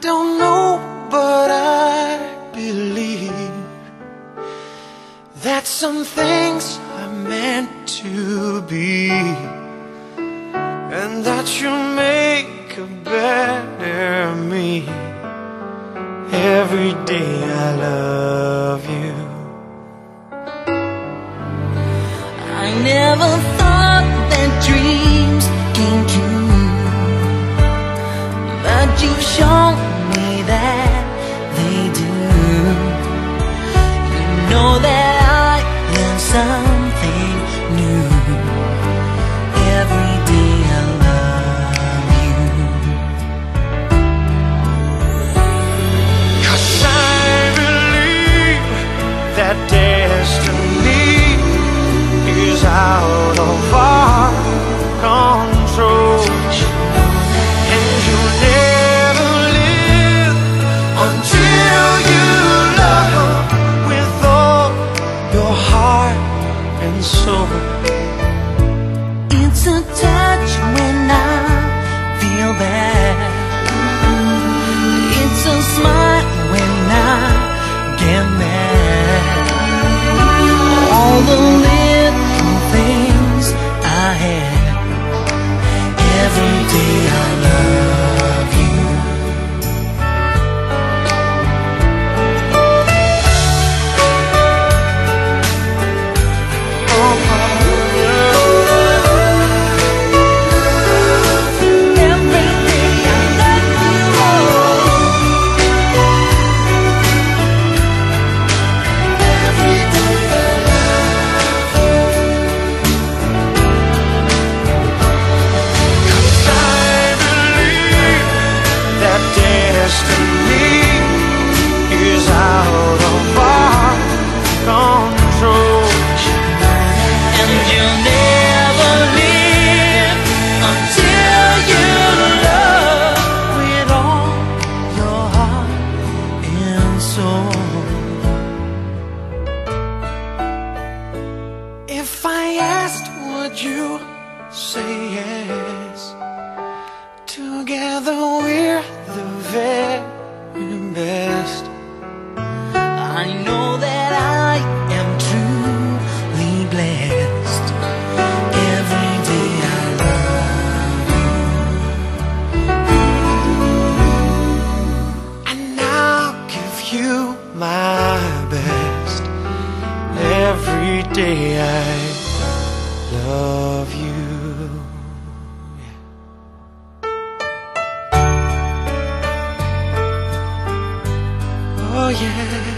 don't know, but I believe that some things are meant to be, and that you'll make a better me. Every day I love you. I never thought that dreams you've shown me that they do. You know that I something new. Every day I love I believe that destiny is out of our heart and soul. It's a touch If I asked, would you say yes? Together we're the very best. Day I love you. Oh yeah.